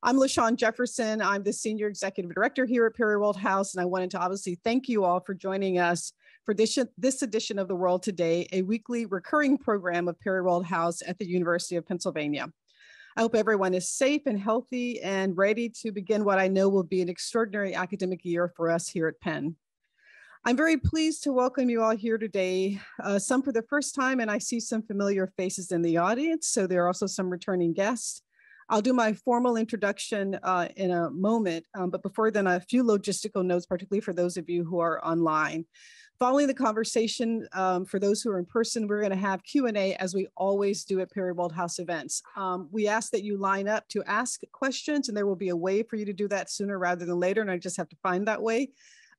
I'm LaShawn Jefferson. I'm the Senior Executive Director here at Perry World House, and I wanted to obviously thank you all for joining us for this, this edition of The World Today, a weekly recurring program of Perry World House at the University of Pennsylvania. I hope everyone is safe and healthy and ready to begin what I know will be an extraordinary academic year for us here at Penn. I'm very pleased to welcome you all here today, uh, some for the first time, and I see some familiar faces in the audience, so there are also some returning guests. I'll do my formal introduction uh, in a moment, um, but before then, a few logistical notes, particularly for those of you who are online. Following the conversation, um, for those who are in person, we're going to have Q&A as we always do at Perry House events. Um, we ask that you line up to ask questions, and there will be a way for you to do that sooner rather than later, and I just have to find that way.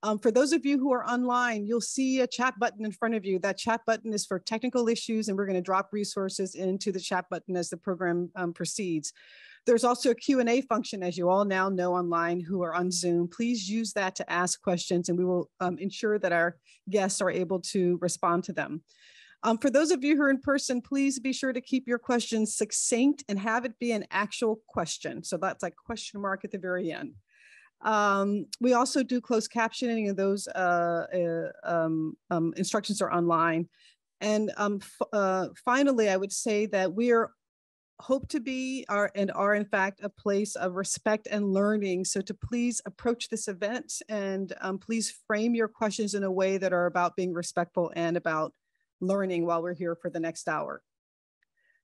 Um, for those of you who are online, you'll see a chat button in front of you. That chat button is for technical issues, and we're going to drop resources into the chat button as the program um, proceeds. There's also a Q&A function, as you all now know online who are on Zoom. Please use that to ask questions and we will um, ensure that our guests are able to respond to them. Um, for those of you who are in person, please be sure to keep your questions succinct and have it be an actual question. So that's like question mark at the very end. Um, we also do closed captioning and those uh, uh, um, um, instructions are online. And um, uh, finally, I would say that we are hope to be are and are in fact a place of respect and learning. So to please approach this event and um, please frame your questions in a way that are about being respectful and about learning while we're here for the next hour.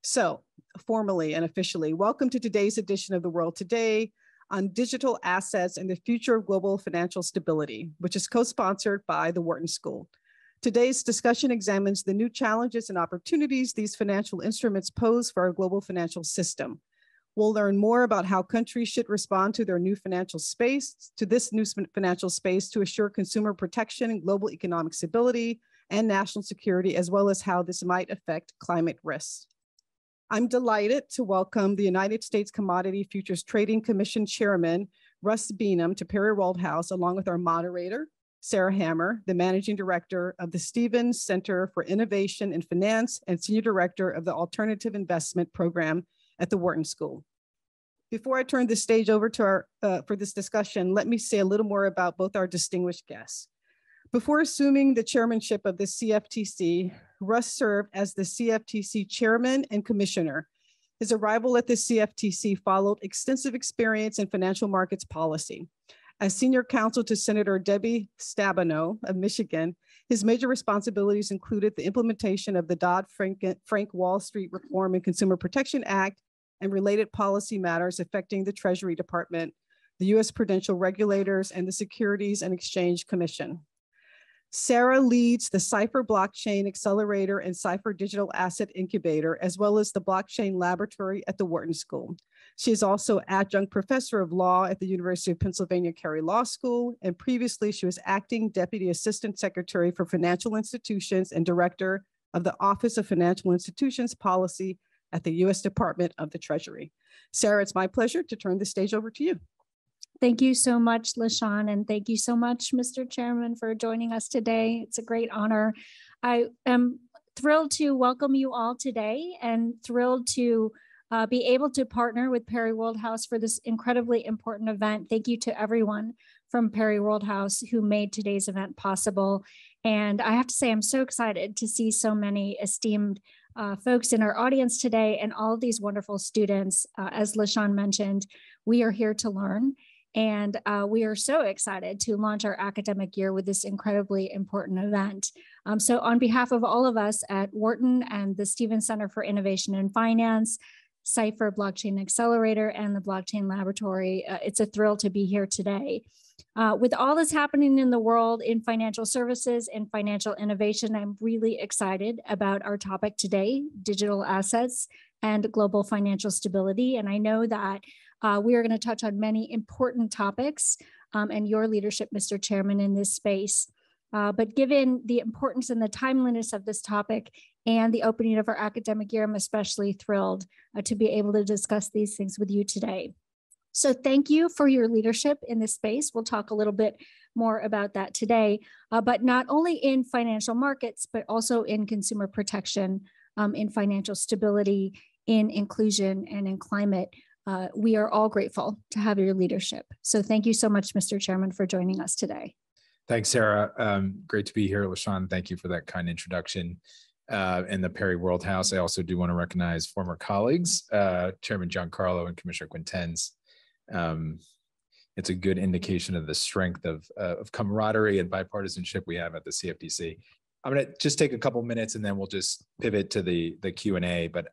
So formally and officially, welcome to today's edition of The World Today on digital assets and the future of global financial stability, which is co-sponsored by the Wharton School. Today's discussion examines the new challenges and opportunities these financial instruments pose for our global financial system. We'll learn more about how countries should respond to their new financial space, to this new financial space to assure consumer protection and global economic stability and national security, as well as how this might affect climate risks. I'm delighted to welcome the United States Commodity Futures Trading Commission Chairman, Russ Behnam, to Perry World House, along with our moderator, Sarah Hammer, the Managing Director of the Stevens Center for Innovation in Finance and Senior Director of the Alternative Investment Program at the Wharton School. Before I turn the stage over to our, uh, for this discussion, let me say a little more about both our distinguished guests. Before assuming the chairmanship of the CFTC, Russ served as the CFTC chairman and commissioner. His arrival at the CFTC followed extensive experience in financial markets policy. As senior counsel to Senator Debbie Stabenow of Michigan, his major responsibilities included the implementation of the Dodd-Frank Wall Street Reform and Consumer Protection Act and related policy matters affecting the Treasury Department, the U.S. prudential regulators, and the Securities and Exchange Commission. Sarah leads the Cipher Blockchain Accelerator and Cipher Digital Asset Incubator, as well as the Blockchain Laboratory at the Wharton School. She is also adjunct professor of law at the University of Pennsylvania Carey Law School, and previously she was acting deputy assistant secretary for financial institutions and director of the Office of Financial Institutions Policy at the U.S. Department of the Treasury. Sarah, it's my pleasure to turn the stage over to you. Thank you so much, LaShawn, and thank you so much, Mr. Chairman, for joining us today. It's a great honor. I am thrilled to welcome you all today and thrilled to uh, be able to partner with Perry World House for this incredibly important event. Thank you to everyone from Perry World House who made today's event possible. And I have to say, I'm so excited to see so many esteemed uh, folks in our audience today and all of these wonderful students. Uh, as LaShawn mentioned, we are here to learn. And uh, we are so excited to launch our academic year with this incredibly important event. Um, so on behalf of all of us at Wharton and the Stevens Center for Innovation and Finance, Cipher Blockchain Accelerator, and the Blockchain Laboratory, uh, it's a thrill to be here today. Uh, with all that's happening in the world in financial services and financial innovation, I'm really excited about our topic today, digital assets and global financial stability. And I know that uh, we are going to touch on many important topics um, and your leadership, Mr. Chairman, in this space. Uh, but given the importance and the timeliness of this topic and the opening of our academic year, I'm especially thrilled uh, to be able to discuss these things with you today. So thank you for your leadership in this space. We'll talk a little bit more about that today, uh, but not only in financial markets, but also in consumer protection, um, in financial stability, in inclusion, and in climate uh, we are all grateful to have your leadership. So thank you so much, Mr. Chairman, for joining us today. Thanks, Sarah. Um, great to be here, LaShawn. Thank you for that kind introduction. Uh, in the Perry World House, I also do want to recognize former colleagues, uh, Chairman Giancarlo and Commissioner Quintenz. Um, it's a good indication of the strength of, uh, of camaraderie and bipartisanship we have at the CFTC. I'm going to just take a couple minutes and then we'll just pivot to the, the Q&A. But uh,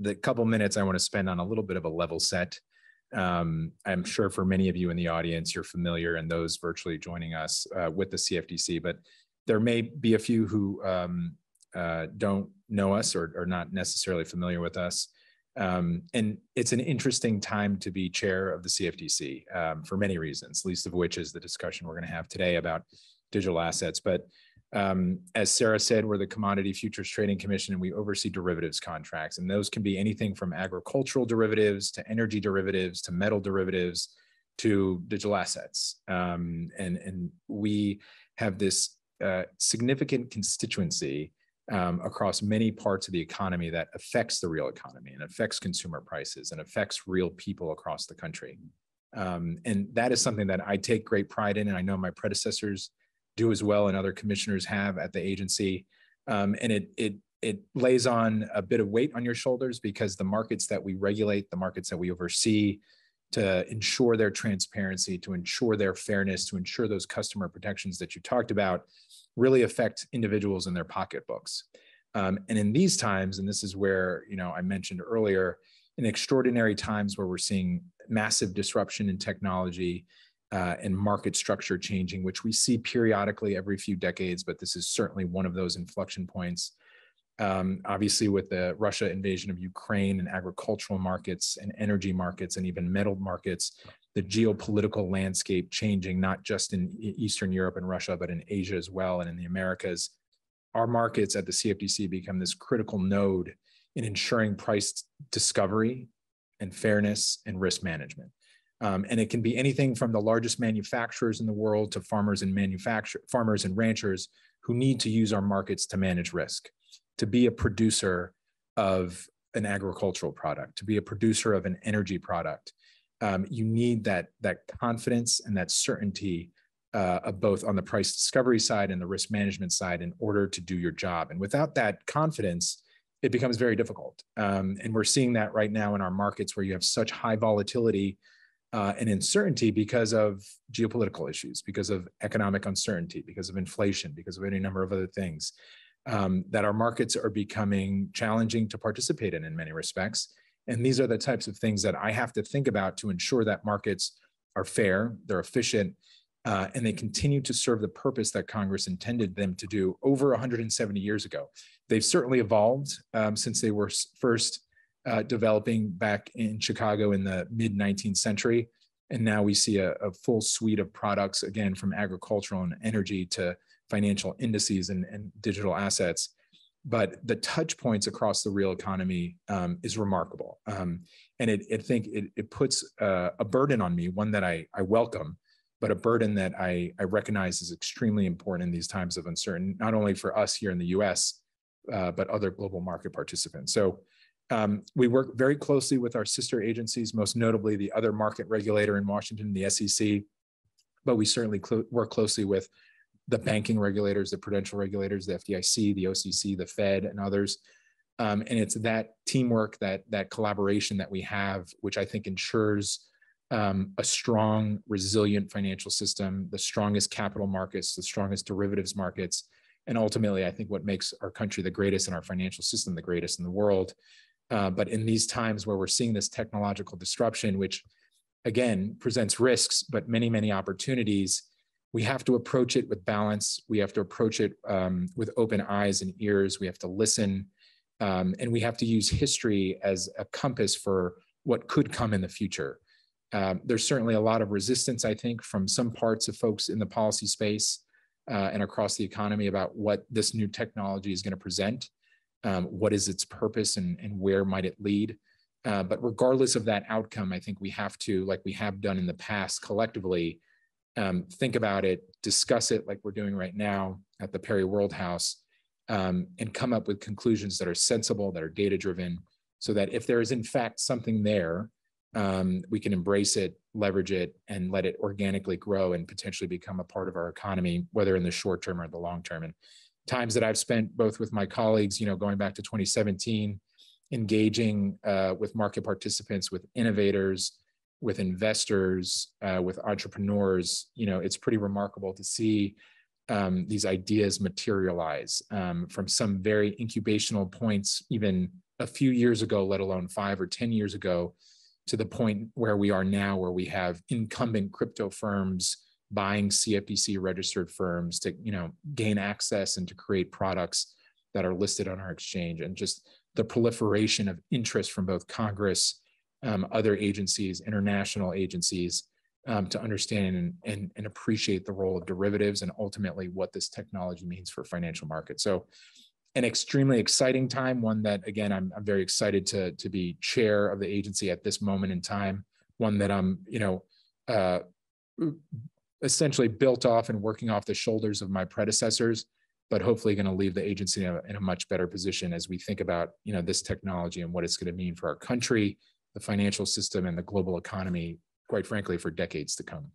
the couple minutes I want to spend on a little bit of a level set. Um, I'm sure for many of you in the audience, you're familiar and those virtually joining us uh, with the CFTC, but there may be a few who um, uh, don't know us or are not necessarily familiar with us. Um, and it's an interesting time to be chair of the CFTC um, for many reasons, least of which is the discussion we're going to have today about digital assets. But um, as Sarah said, we're the Commodity Futures Trading Commission and we oversee derivatives contracts. And those can be anything from agricultural derivatives to energy derivatives to metal derivatives to digital assets. Um, and, and we have this uh, significant constituency um, across many parts of the economy that affects the real economy and affects consumer prices and affects real people across the country. Um, and that is something that I take great pride in, and I know my predecessors do as well, and other commissioners have at the agency. Um, and it it it lays on a bit of weight on your shoulders because the markets that we regulate, the markets that we oversee, to ensure their transparency, to ensure their fairness, to ensure those customer protections that you talked about, really affect individuals in their pocketbooks. Um, and in these times, and this is where you know I mentioned earlier, in extraordinary times where we're seeing massive disruption in technology uh, and market structure changing, which we see periodically every few decades, but this is certainly one of those inflection points. Um, obviously, with the Russia invasion of Ukraine and agricultural markets and energy markets and even metal markets, the geopolitical landscape changing, not just in Eastern Europe and Russia, but in Asia as well and in the Americas. Our markets at the CFTC become this critical node in ensuring price discovery and fairness and risk management. Um, and it can be anything from the largest manufacturers in the world to farmers and manufacture farmers and ranchers who need to use our markets to manage risk, to be a producer of an agricultural product, to be a producer of an energy product, um, you need that that confidence and that certainty uh, of both on the price discovery side and the risk management side in order to do your job. And without that confidence, it becomes very difficult. Um, and we're seeing that right now in our markets where you have such high volatility uh, and uncertainty because of geopolitical issues, because of economic uncertainty, because of inflation, because of any number of other things. Um, that our markets are becoming challenging to participate in in many respects. And these are the types of things that I have to think about to ensure that markets are fair, they're efficient, uh, and they continue to serve the purpose that Congress intended them to do over 170 years ago. They've certainly evolved um, since they were first uh, developing back in Chicago in the mid 19th century. And now we see a, a, full suite of products, again, from agricultural and energy to financial indices and, and digital assets but the touch points across the real economy um, is remarkable. Um, and it, I think it, it puts uh, a burden on me, one that I, I welcome, but a burden that I, I recognize is extremely important in these times of uncertainty, not only for us here in the US, uh, but other global market participants. So um, we work very closely with our sister agencies, most notably the other market regulator in Washington, the SEC, but we certainly cl work closely with the banking regulators, the prudential regulators, the FDIC, the OCC, the Fed, and others. Um, and it's that teamwork, that that collaboration that we have, which I think ensures um, a strong, resilient financial system, the strongest capital markets, the strongest derivatives markets, and ultimately, I think what makes our country the greatest and our financial system the greatest in the world. Uh, but in these times where we're seeing this technological disruption, which again presents risks, but many, many opportunities, we have to approach it with balance. We have to approach it um, with open eyes and ears. We have to listen. Um, and we have to use history as a compass for what could come in the future. Um, there's certainly a lot of resistance, I think, from some parts of folks in the policy space uh, and across the economy about what this new technology is going to present. Um, what is its purpose and, and where might it lead? Uh, but regardless of that outcome, I think we have to, like we have done in the past collectively, um, think about it, discuss it like we're doing right now at the Perry World House, um, and come up with conclusions that are sensible, that are data driven, so that if there is in fact something there um, we can embrace it, leverage it, and let it organically grow and potentially become a part of our economy, whether in the short term or the long term. And times that I've spent both with my colleagues, you know, going back to 2017, engaging uh, with market participants, with innovators, with investors, uh, with entrepreneurs, you know, it's pretty remarkable to see um, these ideas materialize um, from some very incubational points, even a few years ago, let alone five or 10 years ago, to the point where we are now, where we have incumbent crypto firms buying CFTC registered firms to, you know, gain access and to create products that are listed on our exchange and just the proliferation of interest from both Congress, um, other agencies, international agencies, um, to understand and, and, and appreciate the role of derivatives and ultimately what this technology means for financial markets. So an extremely exciting time, one that again, I'm, I'm very excited to, to be chair of the agency at this moment in time, one that I'm, you know, uh, essentially built off and working off the shoulders of my predecessors, but hopefully going to leave the agency in a, in a much better position as we think about, you know, this technology and what it's going to mean for our country, the financial system and the global economy, quite frankly, for decades to come.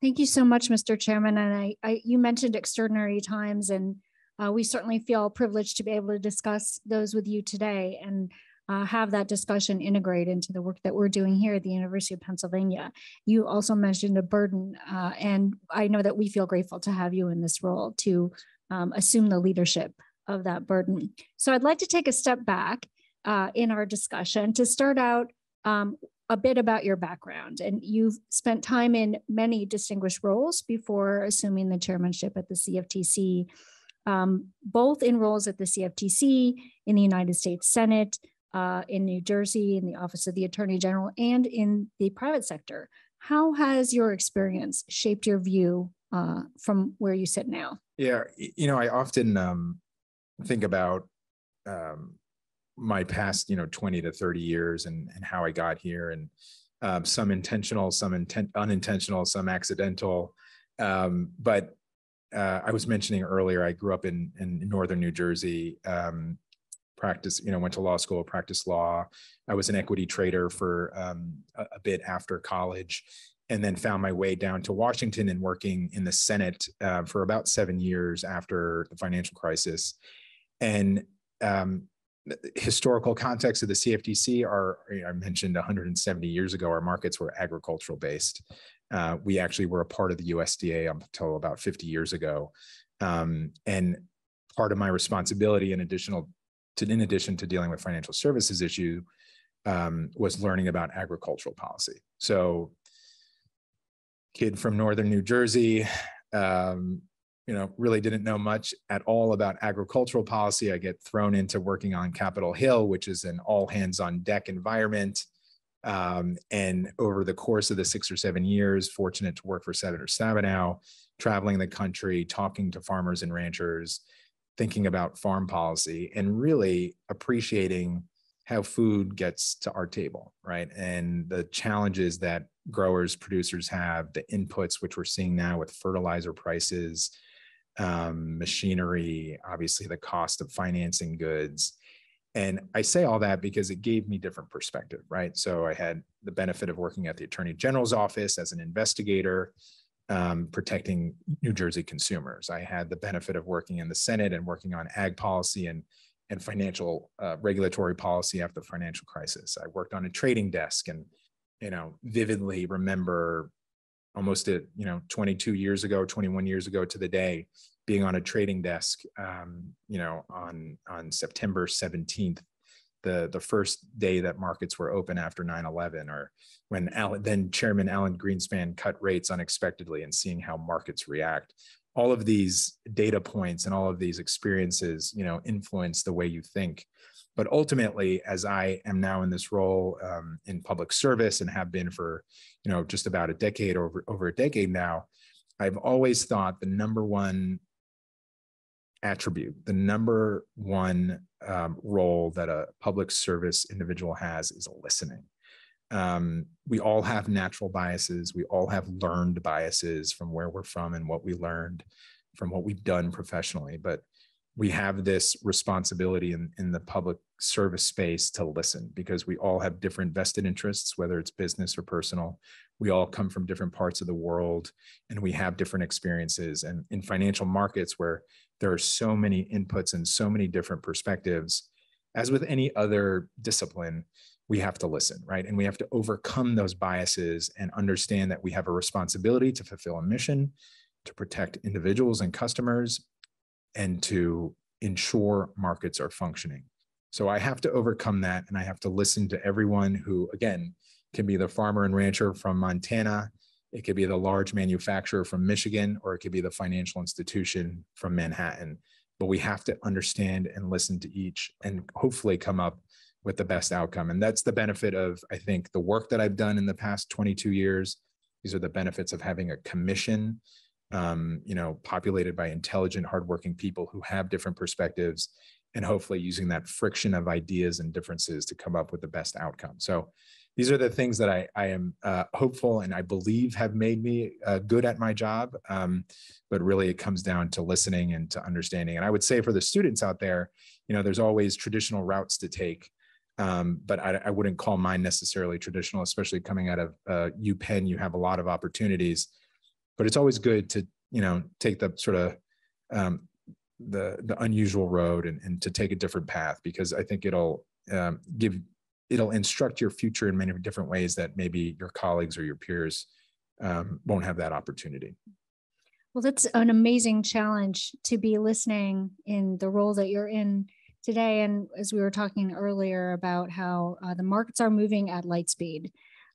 Thank you so much, Mr. Chairman. And I, I you mentioned extraordinary times and uh, we certainly feel privileged to be able to discuss those with you today and uh, have that discussion integrate into the work that we're doing here at the University of Pennsylvania. You also mentioned a burden, uh, and I know that we feel grateful to have you in this role to um, assume the leadership of that burden. So I'd like to take a step back uh, in our discussion to start out um, a bit about your background. And you've spent time in many distinguished roles before assuming the chairmanship at the CFTC um, both in roles at the CFTC, in the United States Senate, uh, in New Jersey, in the Office of the Attorney General, and in the private sector. How has your experience shaped your view uh, from where you sit now? Yeah, you know, I often um, think about um, my past, you know, 20 to 30 years and, and how I got here and um, some intentional, some intent, unintentional, some accidental. Um, but uh, I was mentioning earlier, I grew up in in northern New Jersey. Um, practice, you know, went to law school, practiced law. I was an equity trader for um, a, a, bit after college, and then found my way down to Washington and working in the Senate uh, for about seven years after the financial crisis. And um, historical context of the CFTC are, I mentioned 170 years ago, our markets were agricultural based. Uh, we actually were a part of the USDA until about 50 years ago. Um, and part of my responsibility in additional to, in addition to dealing with financial services issue um, was learning about agricultural policy. So kid from Northern New Jersey, um, you know, really didn't know much at all about agricultural policy. I get thrown into working on Capitol Hill, which is an all hands on deck environment. Um, and over the course of the six or seven years, fortunate to work for Senator Stabenow, traveling the country, talking to farmers and ranchers, thinking about farm policy, and really appreciating how food gets to our table, right? And the challenges that growers, producers have, the inputs, which we're seeing now with fertilizer prices, um, machinery, obviously the cost of financing goods. And I say all that because it gave me different perspective, right? So I had the benefit of working at the Attorney General's office as an investigator, um, protecting New Jersey consumers. I had the benefit of working in the Senate and working on ag policy and and financial uh, regulatory policy after the financial crisis. I worked on a trading desk and you know vividly remember almost at you know 22 years ago 21 years ago to the day being on a trading desk, um, you know, on on September 17th, the the first day that markets were open after 9/11, or when Alan, then Chairman Alan Greenspan cut rates unexpectedly, and seeing how markets react. All of these data points and all of these experiences, you know, influence the way you think. But ultimately, as I am now in this role um, in public service and have been for, you know, just about a decade over over a decade now, I've always thought the number one attribute, the number one um, role that a public service individual has is listening. Um, we all have natural biases. We all have learned biases from where we're from and what we learned from what we've done professionally. But we have this responsibility in, in the public service space to listen because we all have different vested interests, whether it's business or personal. We all come from different parts of the world and we have different experiences. And in financial markets, where there are so many inputs and so many different perspectives, as with any other discipline, we have to listen, right? And we have to overcome those biases and understand that we have a responsibility to fulfill a mission, to protect individuals and customers, and to ensure markets are functioning. So I have to overcome that and I have to listen to everyone who, again, can be the farmer and rancher from Montana, it could be the large manufacturer from Michigan, or it could be the financial institution from Manhattan. But we have to understand and listen to each and hopefully come up with the best outcome. And that's the benefit of, I think, the work that I've done in the past 22 years. These are the benefits of having a commission, um, you know, populated by intelligent, hardworking people who have different perspectives, and hopefully using that friction of ideas and differences to come up with the best outcome. So these are the things that I, I am uh, hopeful and I believe have made me uh, good at my job. Um, but really, it comes down to listening and to understanding. And I would say for the students out there, you know, there's always traditional routes to take um, but I, I, wouldn't call mine necessarily traditional, especially coming out of uh, UPenn. You have a lot of opportunities, but it's always good to you know take the sort of um, the the unusual road and, and to take a different path because I think it'll um, give it'll instruct your future in many different ways that maybe your colleagues or your peers um, won't have that opportunity. Well, that's an amazing challenge to be listening in the role that you're in today. And as we were talking earlier about how uh, the markets are moving at light speed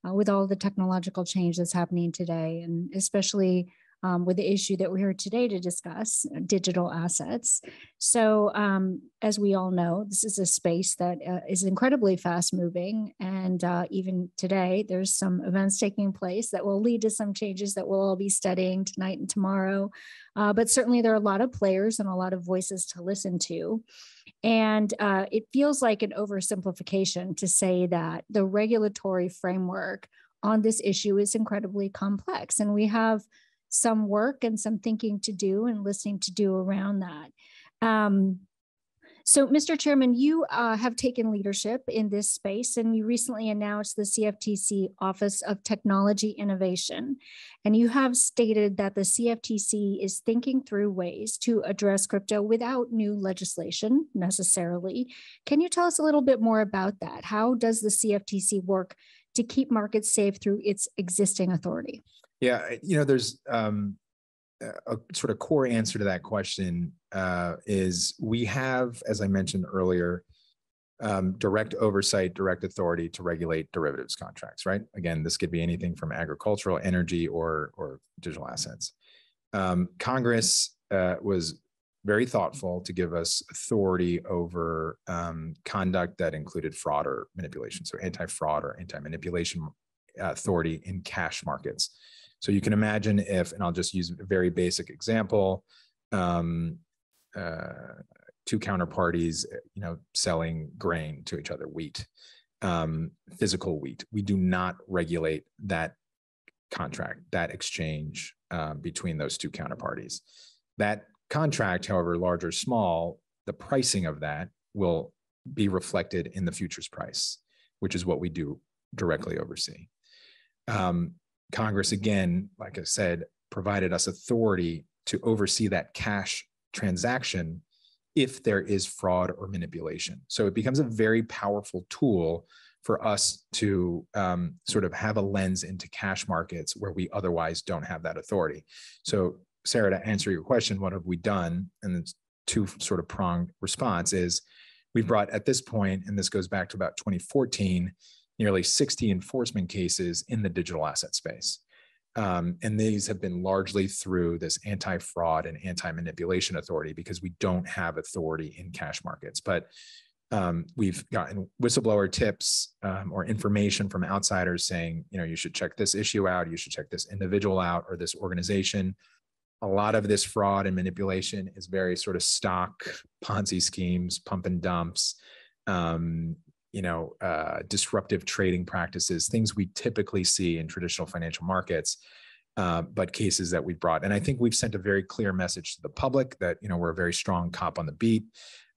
uh, with all the technological change that's happening today, and especially um, with the issue that we're here today to discuss uh, digital assets. So, um, as we all know, this is a space that uh, is incredibly fast moving. And uh, even today, there's some events taking place that will lead to some changes that we'll all be studying tonight and tomorrow. Uh, but certainly, there are a lot of players and a lot of voices to listen to. And uh, it feels like an oversimplification to say that the regulatory framework on this issue is incredibly complex. And we have some work and some thinking to do and listening to do around that. Um, so, Mr. Chairman, you uh, have taken leadership in this space, and you recently announced the CFTC Office of Technology Innovation. And you have stated that the CFTC is thinking through ways to address crypto without new legislation necessarily. Can you tell us a little bit more about that? How does the CFTC work to keep markets safe through its existing authority? Yeah, you know, there's um, a sort of core answer to that question uh, is we have, as I mentioned earlier, um, direct oversight, direct authority to regulate derivatives contracts. Right. Again, this could be anything from agricultural, energy, or or digital assets. Um, Congress uh, was very thoughtful to give us authority over um, conduct that included fraud or manipulation. So anti-fraud or anti-manipulation uh, authority in cash markets. So you can imagine if, and I'll just use a very basic example, um, uh, two counterparties, you know, selling grain to each other, wheat, um, physical wheat. We do not regulate that contract, that exchange uh, between those two counterparties. That contract, however large or small, the pricing of that will be reflected in the futures price, which is what we do directly oversee. Um, Congress, again, like I said, provided us authority to oversee that cash transaction if there is fraud or manipulation. So it becomes a very powerful tool for us to um, sort of have a lens into cash markets where we otherwise don't have that authority. So, Sarah, to answer your question, what have we done? And it's two sort of pronged response is we've brought at this point, and this goes back to about 2014, nearly 60 enforcement cases in the digital asset space. Um, and these have been largely through this anti fraud and anti manipulation authority because we don't have authority in cash markets. But um, we've gotten whistleblower tips um, or information from outsiders saying, you know, you should check this issue out, you should check this individual out or this organization. A lot of this fraud and manipulation is very sort of stock Ponzi schemes, pump and dumps, um, you know, uh, disruptive trading practices, things we typically see in traditional financial markets. uh, but cases that we've brought. And I think we've sent a very clear message to the public that you know we're a very strong cop on the beat.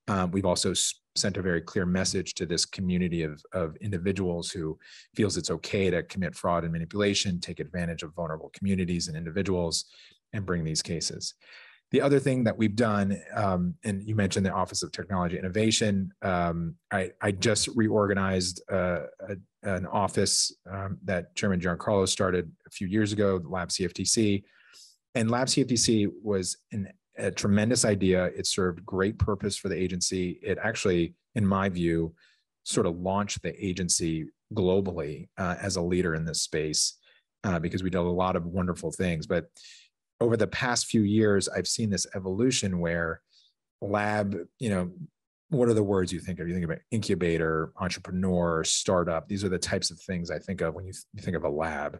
Um, we've also sent a very clear message to this community of, of individuals who feels it's okay to commit fraud and manipulation, take advantage of vulnerable communities and individuals, and bring these cases. The other thing that we've done, um, and you mentioned the Office of Technology Innovation, um, I, I, just reorganized uh, a, an office um, that Chairman Giancarlo started a few years ago, Lab CFTC. And Lab CFTC was an a tremendous idea. It served great purpose for the agency. It actually, in my view, sort of launched the agency globally uh, as a leader in this space uh, because we did a lot of wonderful things. But over the past few years, I've seen this evolution where lab, you know, what are the words you think of? You think about incubator, entrepreneur, startup. These are the types of things I think of when you, th- you think of a lab.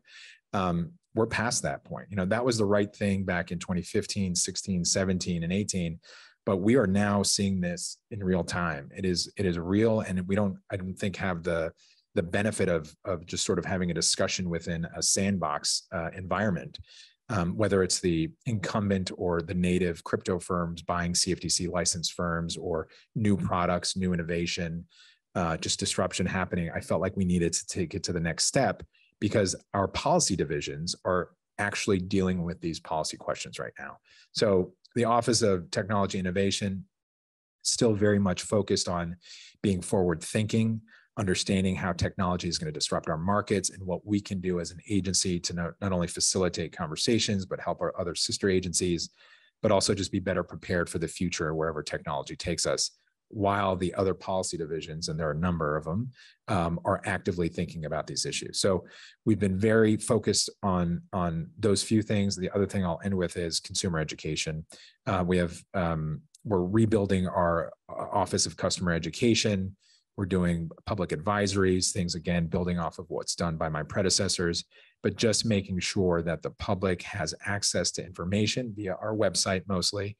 Um, we're past that point. You know, that was the right thing back in 2015, 16, 17, and 18. But we are now seeing this in real time. It is it is real, and we don't I don't think have the the benefit of of just sort of having a discussion within a sandbox uh, environment. Um, whether it's the incumbent or the native crypto firms buying CFTC licensed firms or new products, new innovation, uh, just disruption happening, I felt like we needed to take it to the next step because our policy divisions are actually dealing with these policy questions right now. So the Office of Technology Innovation still very much focused on being forward thinking, understanding how technology is going to disrupt our markets and what we can do as an agency to not, not only facilitate conversations, but help our other sister agencies, but also just be better prepared for the future wherever technology takes us while the other policy divisions, and there are a number of them, um, are actively thinking about these issues. So we've been very focused on on those few things. The other thing I'll end with is consumer education. Uh, we have um, we're rebuilding our uh, Office of Customer Education. We're doing public advisories, things again, building off of what's done by my predecessors, but just making sure that the public has access to information via our website mostly,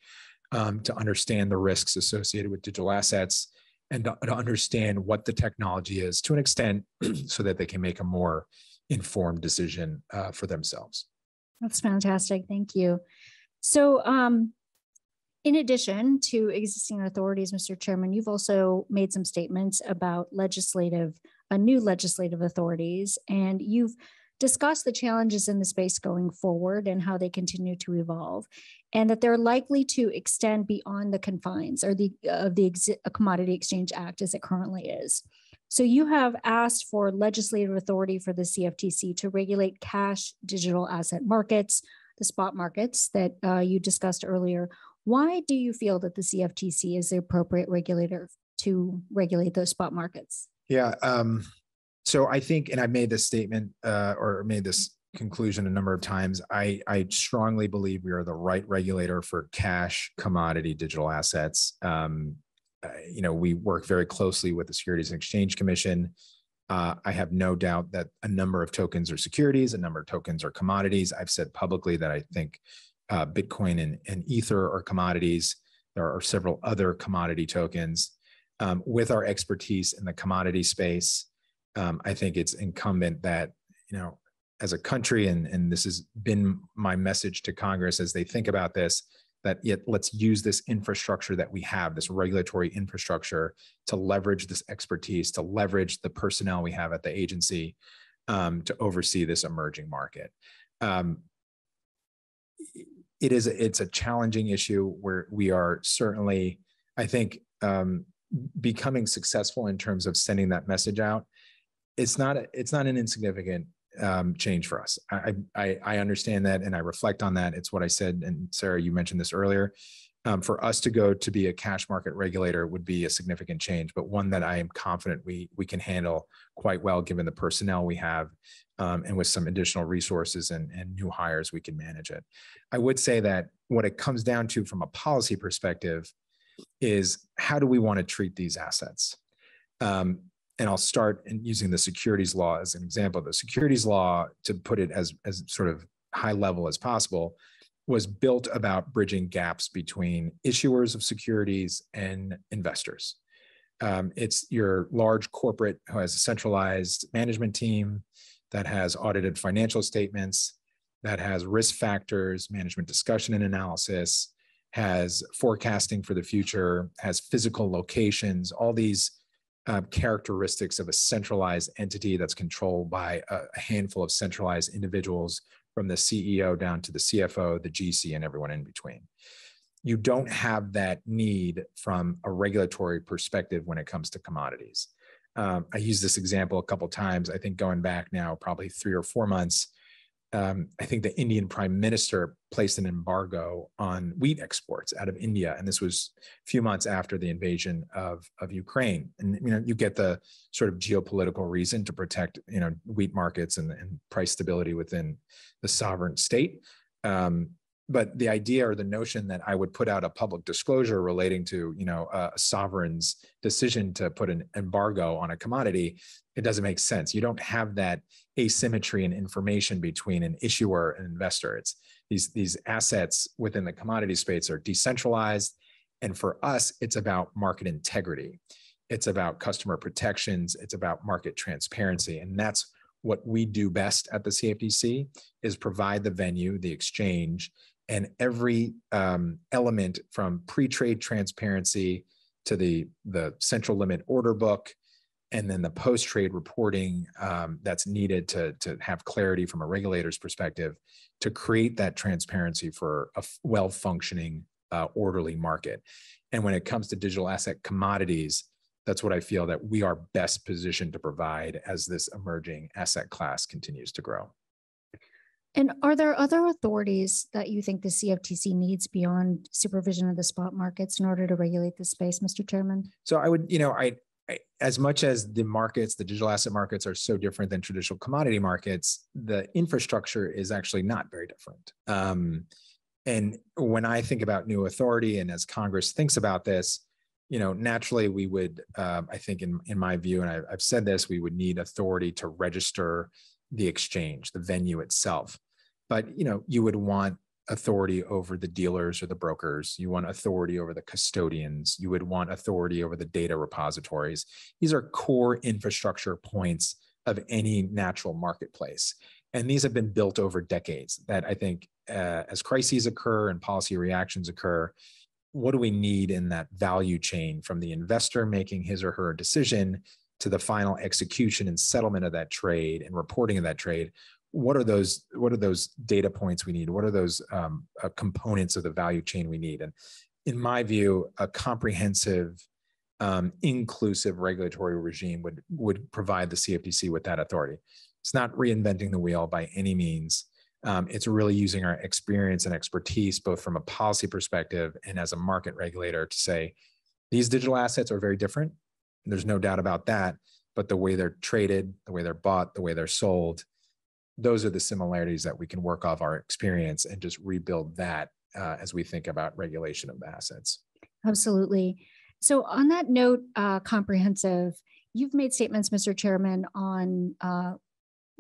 um, to understand the risks associated with digital assets and to, to understand what the technology is to an extent so that they can make a more informed decision uh, for themselves. That's fantastic. Thank you. So, um, in addition to existing authorities, Mr. Chairman, you've also made some statements about legislative, uh, new legislative authorities, and you've discussed the challenges in the space going forward and how they continue to evolve, and that they're likely to extend beyond the confines or the of the Ex- Commodity Exchange Act as it currently is. So you have asked for legislative authority for the CFTC to regulate cash digital asset markets, the spot markets that uh, you discussed earlier. Why do you feel that the CFTC is the appropriate regulator to regulate those spot markets? Yeah, um, so I think, and I've made this statement uh, or made this conclusion a number of times. I, I strongly believe we are the right regulator for cash, commodity, digital assets. Um, uh, you know, we work very closely with the Securities and Exchange Commission. Uh, I have no doubt that a number of tokens are securities, a number of tokens are commodities. I've said publicly that I think uh, Bitcoin and, and Ether are commodities. There are several other commodity tokens. Um, with our expertise in the commodity space, um, I think it's incumbent that, you know, as a country, and, and this has been my message to Congress as they think about this, that yet let's use this infrastructure that we have, this regulatory infrastructure, to leverage this expertise, to leverage the personnel we have at the agency um, to oversee this emerging market. Um, it is it's a challenging issue where we are certainly, I think, um, becoming successful in terms of sending that message out it's not it's not an insignificant um, change for us. I, I, I understand that and I reflect on that. It's what I said, and Sarah, you mentioned this earlier. Um, for us to go to be a cash market regulator would be a significant change, but one that I am confident we we can handle quite well given the personnel we have, um, and with some additional resources and, and new hires, we can manage it. I would say that what it comes down to from a policy perspective is how do we want to treat these assets? Um, and I'll start in using the securities law as an example. The securities law, to put it as, as sort of high level as possible, was built about bridging gaps between issuers of securities and investors. Um, it's your large corporate who has a centralized management team that has audited financial statements, that has risk factors, management discussion and analysis, has forecasting for the future, has physical locations, all these uh, characteristics of a centralized entity that's controlled by a, a handful of centralized individuals from the CEO down to the CFO, the GC, and everyone in between. You don't have that need from a regulatory perspective when it comes to commodities. Um, I used this example a couple times. I think going back now, probably three or four months, um, I think the Indian prime minister placed an embargo on wheat exports out of India, and this was a few months after the invasion of of Ukraine. And you know, you get the sort of geopolitical reason to protect you know wheat markets and, and price stability within the sovereign state. Um, but the idea or the notion that I would put out a public disclosure relating to you know a sovereign's decision to put an embargo on a commodity, it doesn't make sense. You don't have that asymmetry in information between an issuer and investor. It's these these assets within the commodity space are decentralized, and for us, it's about market integrity. It's about customer protections. It's about market transparency, and that's what we do best at the CFTC is provide the venue, the exchange, and every um, element from pre-trade transparency to the the central limit order book and then the post-trade reporting um, that's needed to, to have clarity from a regulator's perspective to create that transparency for a well-functioning uh, orderly market. And when it comes to digital asset commodities that's what i feel that we are best positioned to provide as this emerging asset class continues to grow and are there other authorities that you think the CFTC needs beyond supervision of the spot markets in order to regulate the space, Mr. Chairman? So I would, you know, I, I as much as the markets, the digital asset markets are so different than traditional commodity markets, the infrastructure is actually not very different. Um, and when I think about new authority, and as Congress thinks about this, you know, naturally we would, uh, I think, in in my view, and I, I've said this, we would need authority to register the exchange, the venue itself but you know you would want authority over the dealers or the brokers. You want authority over the custodians. You would want authority over the data repositories. These are core infrastructure points of any natural marketplace. And these have been built over decades that i think uh, as crises occur and policy reactions occur what do we need in that value chain from the investor making his or her decision to the final execution and settlement of that trade and reporting of that trade what are those what are those data points we need? What are those um, uh, components of the value chain we need? And in my view a comprehensive um, inclusive regulatory regime would would provide the cftc with that authority. It's not reinventing the wheel by any means. Um, it's really using our experience and expertise both from a policy perspective and as a market regulator to say these digital assets are very different. There's no doubt about that. But the way they're traded the way they're bought the way they're sold those are the similarities that we can work off our experience and just rebuild that uh, as we think about regulation of the assets. Absolutely. So, on that note, uh, comprehensive, you've made statements, Mr. Chairman, on uh,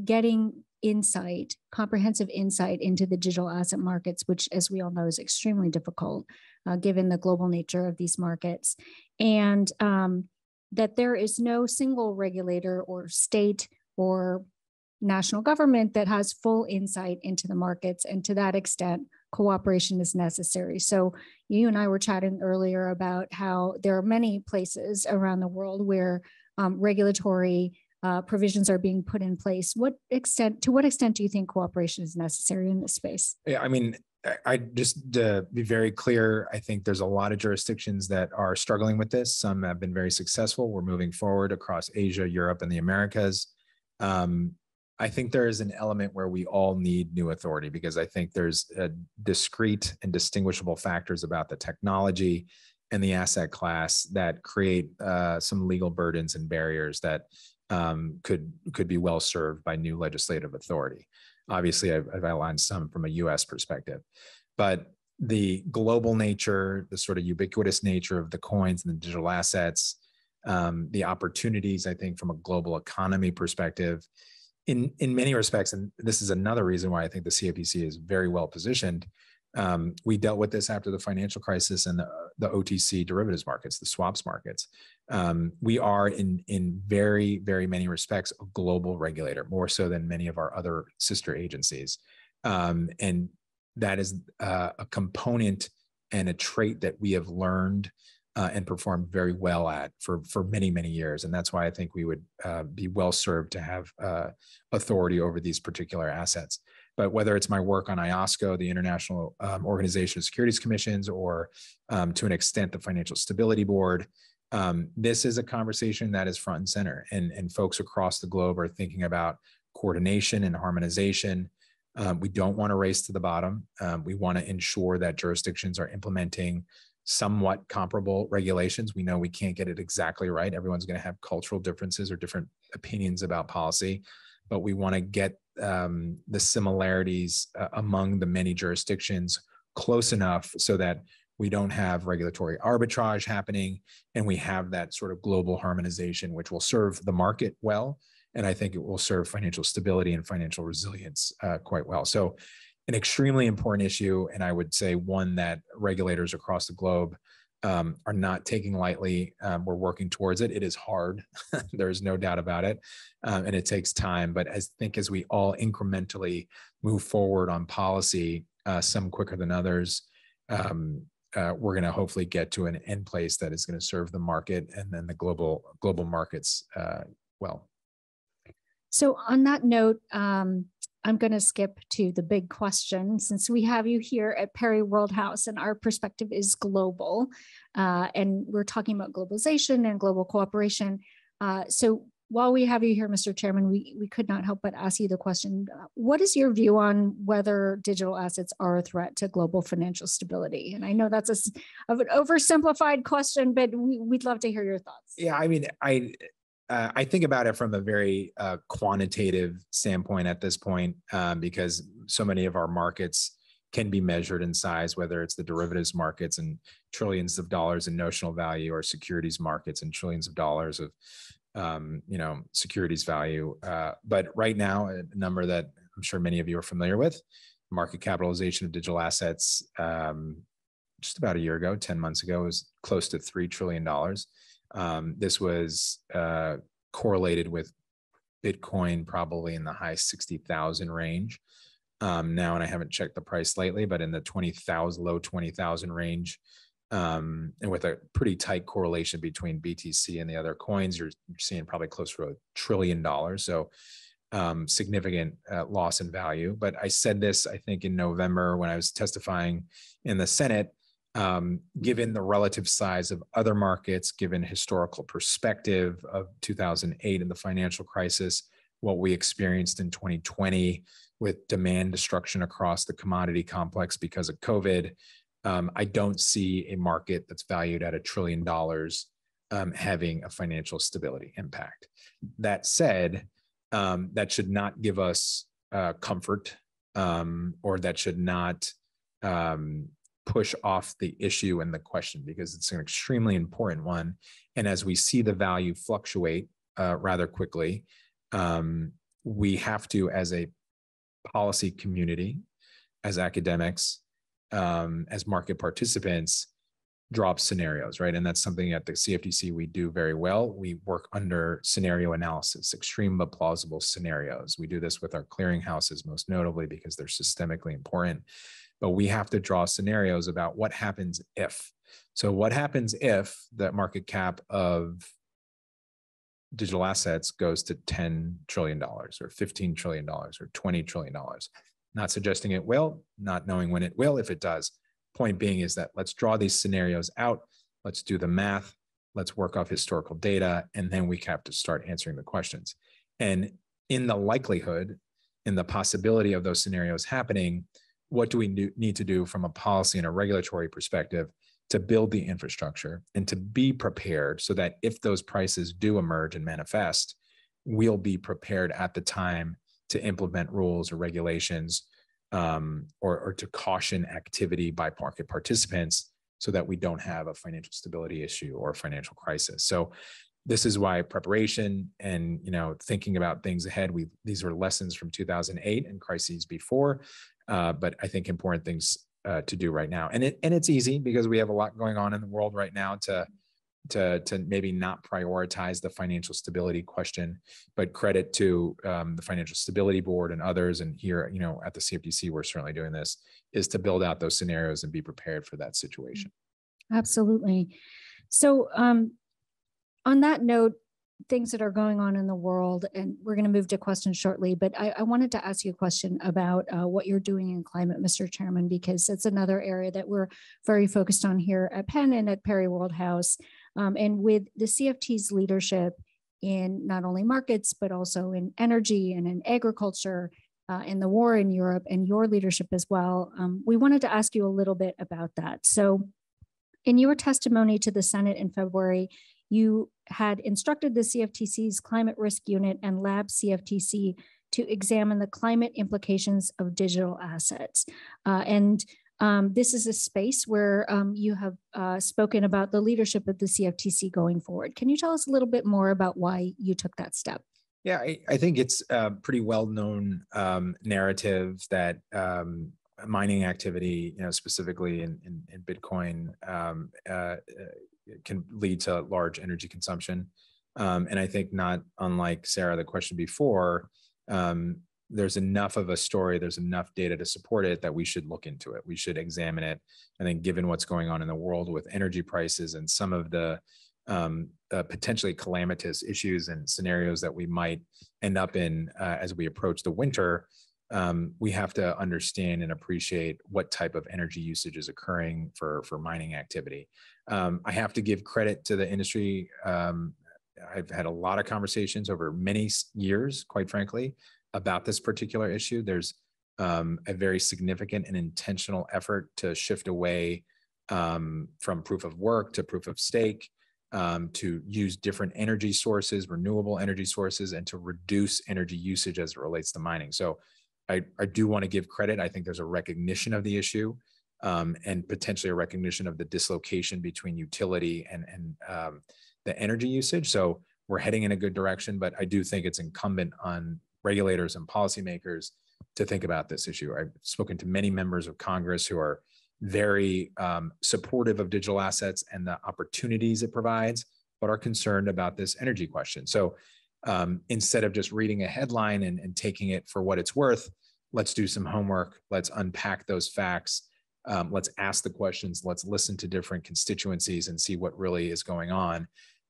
getting insight, comprehensive insight into the digital asset markets, which, as we all know, is extremely difficult uh, given the global nature of these markets. And um, that there is no single regulator or state or national government that has full insight into the markets. And to that extent, cooperation is necessary. So, you and I were chatting earlier about how there are many places around the world where um, regulatory uh, provisions are being put in place. What extent, to what extent do you think cooperation is necessary in this space? Yeah, I mean, I just to be very clear, I think there's a lot of jurisdictions that are struggling with this. Some have been very successful. We're moving forward across Asia, Europe, and the Americas. Um, I think there is an element where we all need new authority because I think there's discrete and distinguishable factors about the technology and the asset class that create uh, some legal burdens and barriers that um, could could be well served by new legislative authority. Obviously, I've, I've outlined some from a U.S. perspective, but the global nature, the sort of ubiquitous nature of the coins and the digital assets, um, the opportunities, I think, from a global economy perspective in in many respects, and this is another reason why I think the CFTC is very well positioned. Um, we dealt with this after the financial crisis and the, the OTC derivatives markets, the swaps markets. Um, we are in in very very many respects a global regulator, more so than many of our other sister agencies. Um, and that is uh, a component and a trait that we have learned uh, and performed very well at for for many many years and that's why i think we would uh, be well served to have uh, authority over these particular assets but whether it's my work on iosco the international um, organization of securities commissions or um, to an extent the financial stability board um, this is a conversation that is front and center and and folks across the globe are thinking about coordination and harmonization um, we don't want to race to the bottom. Um, we want to ensure that jurisdictions are implementing somewhat comparable regulations. We know we can't get it exactly right. Everyone's going to have cultural differences or different opinions about policy, but we want to get um, the similarities uh, among the many jurisdictions close enough so that we don't have regulatory arbitrage happening and we have that sort of global harmonization, which will serve the market well and I think it will serve financial stability and financial resilience uh, quite well. So, an extremely important issue, and I would say one that regulators across the globe um, are not taking lightly. Um, we're working towards it. It is hard. There's no doubt about it. Um, and it takes time. But I think as we all incrementally move forward on policy, uh, some quicker than others, um, uh, we're going to hopefully get to an end place that is going to serve the market and then the global global markets uh, well. So, on that note, um, I'm going to skip to the big question since we have you here at Perry World House and our perspective is global. Uh, and we're talking about globalization and global cooperation. Uh, so, while we have you here, Mr. Chairman, we, we could not help but ask you the question uh, What is your view on whether digital assets are a threat to global financial stability? And I know that's a, of an oversimplified question, but we, would love to hear your thoughts. Yeah, I mean, I uh, I think about it from a very uh, quantitative standpoint at this point, um, because so many of our markets can be measured in size, whether it's the derivatives markets and trillions of dollars in notional value, or securities markets and trillions of dollars of, um, you know, securities value. Uh, but right now, a number that I'm sure many of you are familiar with, market capitalization of digital assets, um, just about a year ago, 10 months ago, was close to $3 trillion. Um, this was uh, correlated with Bitcoin probably in the high 60,000 range. Um, now, and I haven't checked the price lately, but in the 20,000, low 20,000 range. Um, and with a pretty tight correlation between BTC and the other coins, you're, seeing probably close to a trillion dollars. So um, significant uh, loss in value. But I said this, I think, in November when I was testifying in the Senate um, given the relative size of other markets, given historical perspective of 2008 and the financial crisis, what we experienced in 2020 with demand destruction across the commodity complex because of COVID, um, I don't see a market that's valued at a trillion dollars um, having a financial stability impact. That said, um, that should not give us uh, comfort um, or that should not um, push off the issue and the question because it's an extremely important one. And as we see the value fluctuate uh, rather quickly, um, we have to, as a policy community, as academics, um, as market participants, drop scenarios, right? And that's something at the CFTC we do very well. We work under scenario analysis, extreme but plausible scenarios. We do this with our clearinghouses, most notably because they're systemically important but we have to draw scenarios about what happens if. So, what happens if that market cap of digital assets goes to $10 trillion or $15 trillion or $20 trillion? Not suggesting it will, not knowing when it will, if it does. Point being is that let's draw these scenarios out, let's do the math, let's work off historical data, and then we have to start answering the questions. And in the likelihood, in the possibility of those scenarios happening, what do we need to do from a policy and a regulatory perspective to build the infrastructure and to be prepared so that if those prices do emerge and manifest, we'll be prepared at the time to implement rules or regulations um, or, or to caution activity by market participants so that we don't have a financial stability issue or a financial crisis. So this is why preparation and you know thinking about things ahead we these were lessons from 2008 and crises before uh, but I think important things uh, to do right now. And it and it's easy because we have a lot going on in the world right now to to to maybe not prioritize the financial stability question, but credit to um, the Financial Stability Board and others. And here, you know, at the CFTC, we're certainly doing this is to build out those scenarios and be prepared for that situation. Absolutely. So, um, on that note, things that are going on in the world, and we're going to move to questions shortly, but I, I wanted to ask you a question about uh, what you're doing in climate, Mr. Chairman, because it's another area that we're very focused on here at Penn and at Perry World House. Um, and with the CFT's leadership in not only markets, but also in energy and in agriculture, uh, in the war in Europe, and your leadership as well, um, we wanted to ask you a little bit about that. So, in your testimony to the Senate in February, you had instructed the CFTC's Climate Risk Unit and Lab CFTC to examine the climate implications of digital assets. Uh, and um, this is a space where um, you have uh, spoken about the leadership of the CFTC going forward. Can you tell us a little bit more about why you took that step? Yeah, I, I think it's a pretty well-known um, narrative that um, mining activity, you know, specifically in, in, in Bitcoin, um, uh, can lead to large energy consumption. Um, and I think not unlike Sarah, the question before, um, there's enough of a story, there's enough data to support it that we should look into it. We should examine it. And then, given what's going on in the world with energy prices and some of the um, uh, potentially calamitous issues and scenarios that we might end up in uh, as we approach the winter, um, we have to understand and appreciate what type of energy usage is occurring for for mining activity. Um, I have to give credit to the industry. Um, I've had a lot of conversations over many years, quite frankly, about this particular issue. There's um, a very significant and intentional effort to shift away um, from proof of work to proof of stake, um, to use different energy sources, renewable energy sources, and to reduce energy usage as it relates to mining. So I, I do want to give credit. I think there's a recognition of the issue um, and potentially a recognition of the dislocation between utility and, and um, the energy usage. So we're heading in a good direction, but I do think it's incumbent on regulators and policymakers to think about this issue. I've spoken to many members of Congress who are very um, supportive of digital assets and the opportunities it provides, but are concerned about this energy question. So um, instead of just reading a headline and, and, taking it for what it's worth, let's do some homework. Let's unpack those facts. Um, let's ask the questions. Let's listen to different constituencies and see what really is going on.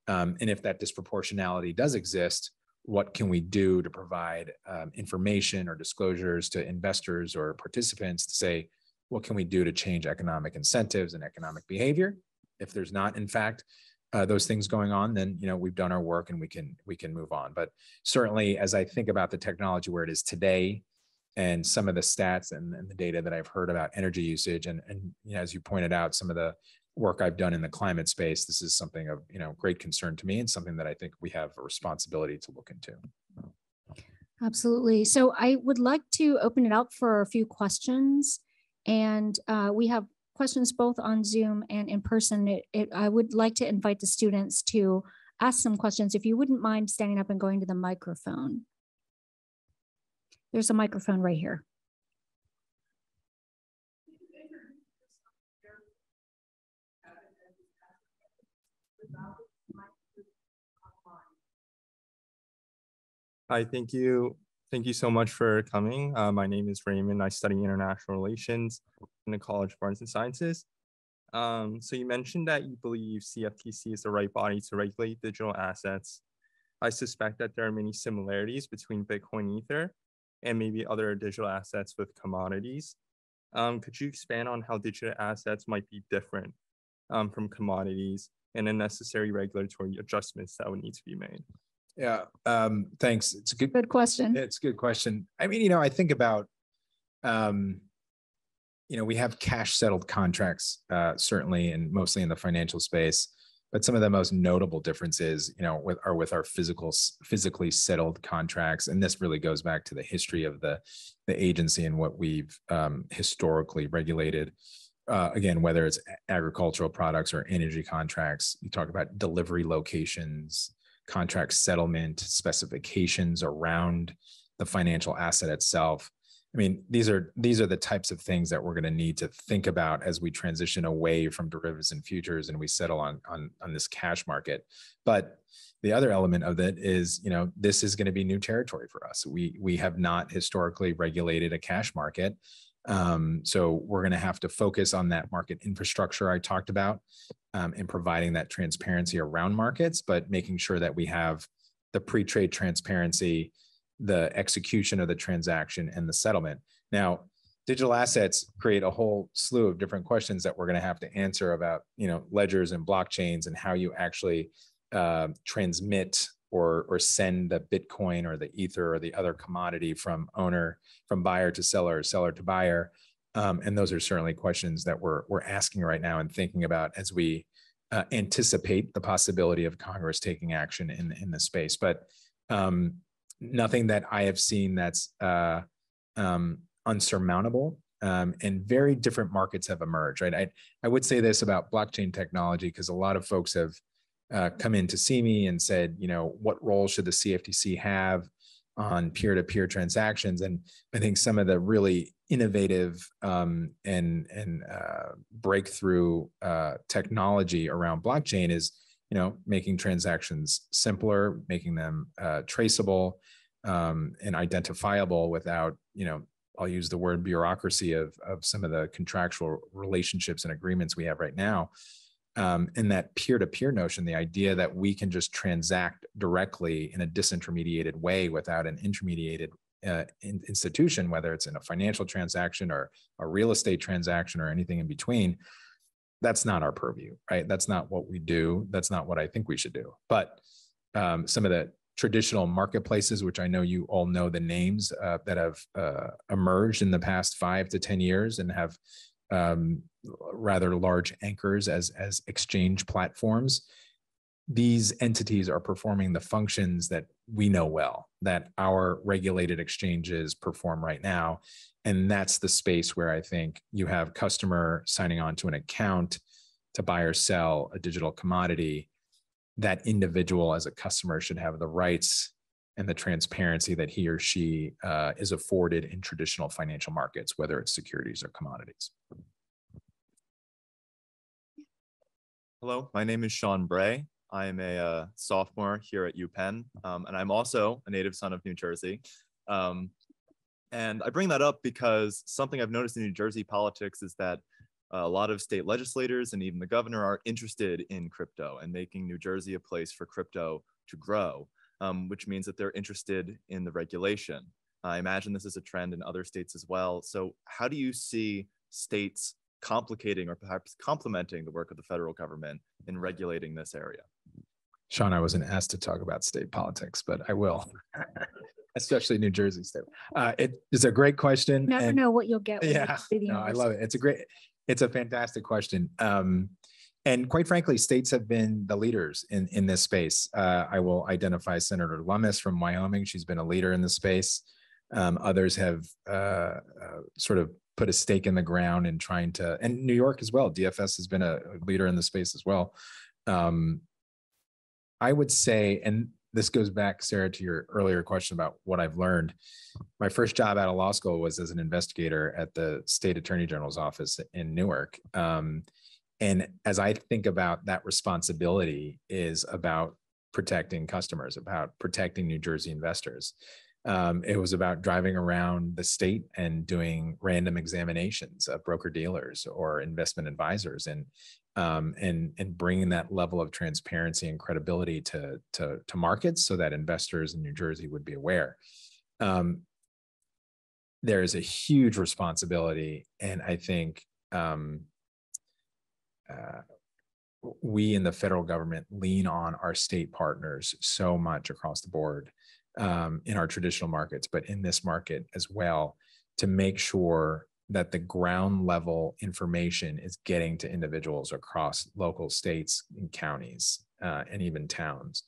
Um, and if that disproportionality does exist, what can we do to provide um, information or disclosures to investors or participants to say, what can we do to change economic incentives and economic behavior? If there's not, in fact, uh, those things going on, then you know we've done our work and we can we can move on. But certainly, as I think about the technology where it is today, and some of the stats and, and the data that I've heard about energy usage, and and you know, as you pointed out, some of the work I've done in the climate space, this is something of you know great concern to me and something that I think we have a responsibility to look into. Absolutely. So I would like to open it up for a few questions. And uh, we have questions both on Zoom and in person, it, it, I would like to invite the students to ask some questions. If you wouldn't mind standing up and going to the microphone. There's a microphone right here. Hi, thank you. Thank you so much for coming. Uh, my name is Raymond. I study international relations the College of Arts and Sciences. Um, so you mentioned that you believe CFTC is the right body to regulate digital assets. I suspect that there are many similarities between Bitcoin Ether and maybe other digital assets with commodities. Um, could you expand on how digital assets might be different um, from commodities and the necessary regulatory adjustments that would need to be made? Yeah, um, thanks. It's a good, good question. It's a good question. I mean, you know, I think about, um, you know, we have cash settled contracts, uh, certainly, and mostly in the financial space. But some of the most notable differences, you know, with, are with our physical, physically settled contracts, and this really goes back to the history of the the agency and what we've um, historically regulated. Uh, again, whether it's agricultural products or energy contracts, you talk about delivery locations, contract settlement specifications around the financial asset itself. I mean, these are these are the types of things that we're going to need to think about as we transition away from derivatives and futures and we settle on on on this cash market. But the other element of it is, you know, this is going to be new territory for us. We we have not historically regulated a cash market. Um, so we're going to have to focus on that market infrastructure I talked about um, and providing that transparency around markets, but making sure that we have the pre-trade transparency, the execution of the transaction, and the settlement. Now, digital assets create a whole slew of different questions that we're going to have to answer about, you know, ledgers and blockchains and how you actually uh, transmit or or send the Bitcoin or the Ether or the other commodity from owner from buyer to seller, seller to buyer. Um, and those are certainly questions that we're we're asking right now and thinking about as we uh, anticipate the possibility of Congress taking action in in the space. But um, nothing that I have seen that's uh, um, unsurmountable. Um, and very different markets have emerged, right? I, I would say this about blockchain technology because a lot of folks have uh, come in to see me and said, you know, what role should the CFTC have on peer-to-peer transactions? And I think some of the really innovative um, and and uh, breakthrough uh, technology around blockchain is, you know, making transactions simpler, making them uh, traceable um, and identifiable without, you know, I'll use the word bureaucracy of of some of the contractual relationships and agreements we have right now. Um, and that peer-to-peer notion the idea that we can just transact directly in a disintermediated way without an intermediated uh, in, institution whether it's in a financial transaction or a real estate transaction or anything in between that's not our purview right? That's not what we do. That's not what i think we should do. But um, some of the traditional marketplaces which i know you all know the names uh, that have uh, emerged in the past five to ten years and have um, rather large anchors as as exchange platforms these entities are performing the functions that we know well that our regulated exchanges perform right now and that's the space where i think you have customer signing on to an account to buy or sell a digital commodity that individual as a customer should have the rights and the transparency that he or she uh, is afforded in traditional financial markets, whether it's securities or commodities. Hello, my name is Sean Bray. I am a uh, sophomore here at UPenn, um, and I'm also a native son of New Jersey. Um, and I bring that up because something I've noticed in New Jersey politics is that a lot of state legislators and even the governor are interested in crypto and making New Jersey a place for crypto to grow um, which means that they're interested in the regulation. I imagine this is a trend in other states as well. So, how do you see states complicating or perhaps complementing the work of the federal government in regulating this area? Sean, I wasn't asked to talk about state politics, but I will, especially New Jersey state. Uh, it is a great question. You never and, know what you'll get. yeah, no, I love it. It's a great, it's a fantastic question. Um, and quite frankly, states have been the leaders in, in this space. Uh, I will identify Senator Lummis from Wyoming. She's been a leader in the space. Um, others have uh, uh, sort of put a stake in the ground in trying to, and New York as well. DFS has been a leader in the space as well. Um, I would say, and this goes back, Sarah, to your earlier question about what I've learned. My first job out of law school was as an investigator at the state attorney general's office in Newark. Um, and as i think about that responsibility is about protecting customers about protecting new jersey investors um, it was about driving around the state and doing random examinations of broker dealers or investment advisors and um, and and bringing that level of transparency and credibility to to, to markets so that investors in new jersey would be aware. Um, there is a huge responsibility and i think um, uh, we in the federal government lean on our state partners so much across the board um, in our traditional markets, but in this market as well, to make sure that the ground level information is getting to individuals across local states and counties uh, and even towns.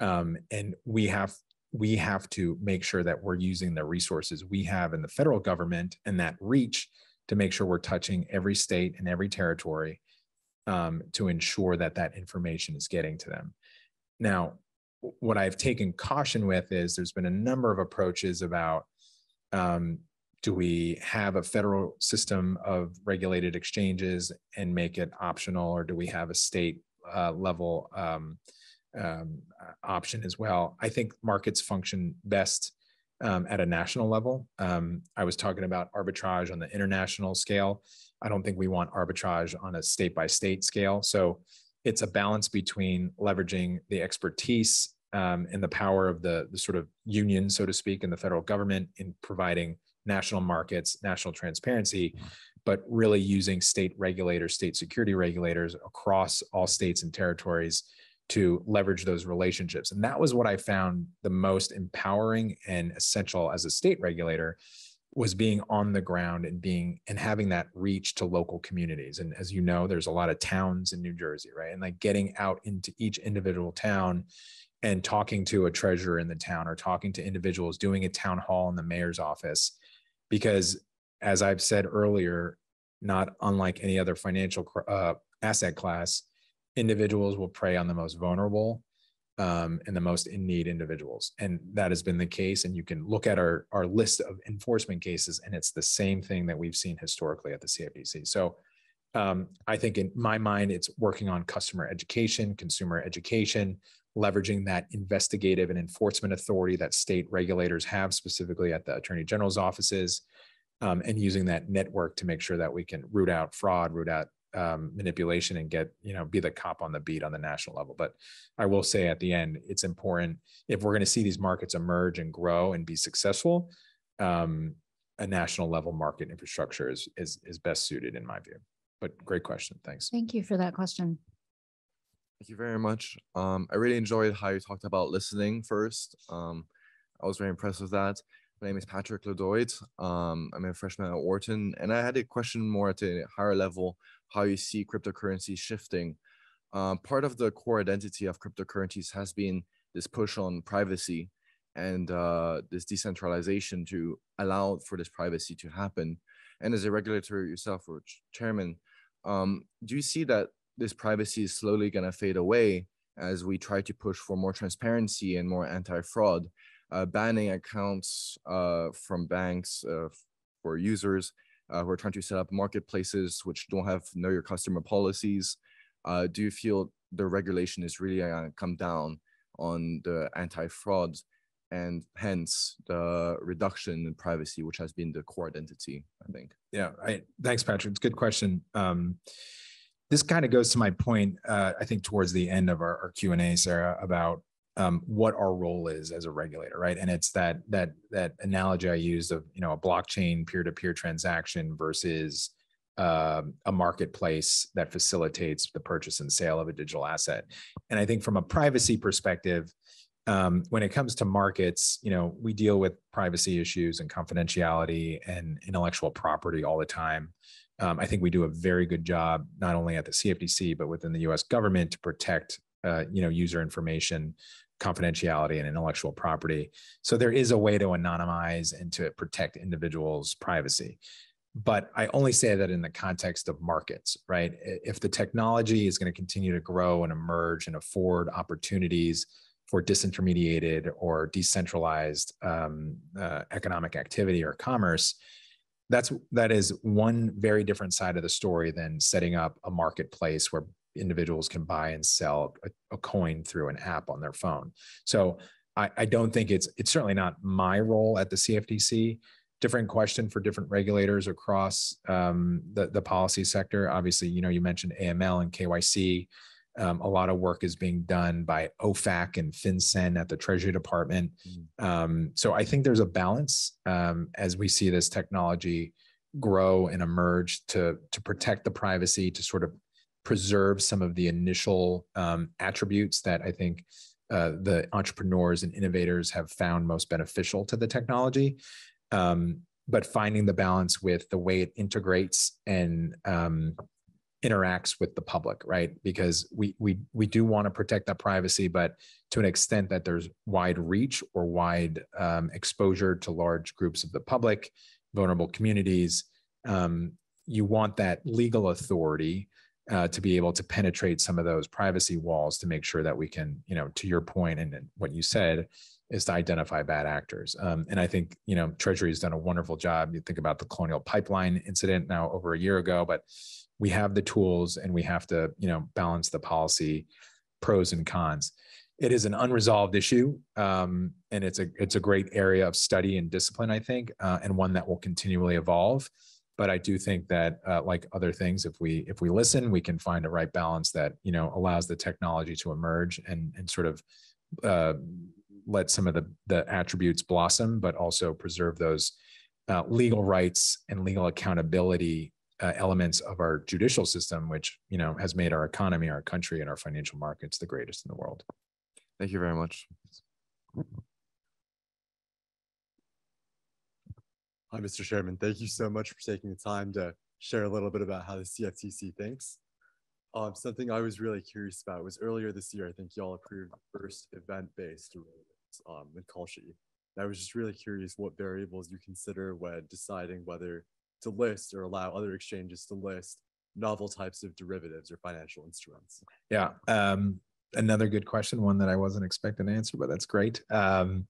Um, and we have we have to make sure that we're using the resources we have in the federal government and that reach to make sure we're touching every state and every territory um, to ensure that that information is getting to them. Now, what I've taken caution with is there's been a number of approaches about um, do we have a federal system of regulated exchanges and make it optional, or do we have a state uh, level um, um, option as well? I think markets function best um, at a national level. Um, I was talking about arbitrage on the international scale. I don't think we want arbitrage on a state by state scale. So it's a balance between leveraging the expertise um, and the power of the, the sort of union, so to speak, in the federal government in providing national markets, national transparency, mm-hmm. but really using state regulators, state security regulators across all states and territories to leverage those relationships. And that was what I found the most empowering and essential as a state regulator was being on the ground and being and having that reach to local communities. And as you know there's a lot of towns in new jersey right? And like getting out into each individual town and talking to a treasurer in the town or talking to individuals doing a town hall in the mayor's office because as i've said earlier not unlike any other financial uh, asset class individuals will prey on the most vulnerable um, and the most in need individuals. And that has been the case. And you can look at our, our list of enforcement cases, and it's the same thing that we've seen historically at the CFTC. So um, I think in my mind, it's working on customer education, consumer education, leveraging that investigative and enforcement authority that state regulators have, specifically at the attorney general's offices, um, and using that network to make sure that we can root out fraud, root out um, manipulation and get you know be the cop on the beat on the national level. But i will say at the end it's important if we're going to see these markets emerge and grow and be successful um, a national level market infrastructure is, is is best suited in my view. But great question. Thanks. Thank you for that question. Thank you very much. Um, I really enjoyed how you talked about listening first. Um, I was very impressed with that. My name is Patrick Ledoit. Um, I'm a freshman at Wharton, and I had a question more at a higher level how you see cryptocurrency shifting. Uh, part of the core identity of cryptocurrencies has been this push on privacy and uh, this decentralization to allow for this privacy to happen. And as a regulator yourself or chairman, um, do you see that this privacy is slowly going to fade away as we try to push for more transparency and more anti-fraud, uh, banning accounts uh, from banks uh, for users uh, who are trying to set up marketplaces which don't have know your customer policies. Uh, do you feel the regulation is really going to come down on the anti-fraud and hence the reduction in privacy, which has been the core identity, I think. Yeah, I, thanks, Patrick. It's a good question. Um, this kind of goes to my point, uh, I think, towards the end of our, our Q and A, Sarah, about um, what our role is as a regulator, right? And it's that that that analogy I used of you know a blockchain peer-to-peer transaction versus uh, a marketplace that facilitates the purchase and sale of a digital asset. And I think from a privacy perspective, um, when it comes to markets, you know, we deal with privacy issues and confidentiality and intellectual property all the time. Um, I think we do a very good job, not only at the CFTC but within the U.S. government, to protect, uh, you know, user information confidentiality and intellectual property. So there is a way to anonymize and to protect individuals' privacy. But I only say that in the context of markets, right? If the technology is going to continue to grow and emerge and afford opportunities for disintermediated or decentralized um, uh, economic activity or commerce, that's that is one very different side of the story than setting up a marketplace where individuals can buy and sell a, a coin through an app on their phone. So I, I don't think it's it's certainly not my role at the CFTC. Different question for different regulators across um, the the policy sector. Obviously, you know you mentioned AML and KYC. Um, a lot of work is being done by OFAC and FinCEN at the Treasury Department. Mm. Um, so I think there's a balance um, as we see this technology grow and emerge to to protect the privacy, to sort of preserve some of the initial um, attributes that I think uh, the entrepreneurs and innovators have found most beneficial to the technology. Um, but finding the balance with the way it integrates and um, interacts with the public, right? Because we we we do want to protect that privacy, but to an extent that there's wide reach or wide um, exposure to large groups of the public, vulnerable communities, um, you want that legal authority uh, to be able to penetrate some of those privacy walls to make sure that we can, you know, to your point and what you said, is to identify bad actors. Um, and I think, you know, Treasury has done a wonderful job. You think about the Colonial Pipeline incident now over a year ago, but we have the tools and we have to, you know, balance the policy pros and cons. It is an unresolved issue, um, and it's a it's a great area of study and discipline, I think, uh, and one that will continually evolve. But I do think that, uh, like other things, if we if we listen, we can find a right balance that you know allows the technology to emerge and and sort of uh, let some of the the attributes blossom, but also preserve those uh, legal rights and legal accountability uh, elements of our judicial system, which you know has made our economy, our country, and our financial markets the greatest in the world. Thank you very much. Hi, Mr. Chairman. Thank you so much for taking the time to share a little bit about how the CFTC thinks. Um, something I was really curious about was earlier this year, I think y'all approved the first event-based um, with Kalshi. I was just really curious what variables you consider when deciding whether to list or allow other exchanges to list novel types of derivatives or financial instruments. Yeah, um, another good question, one that I wasn't expecting to answer, but that's great. Um,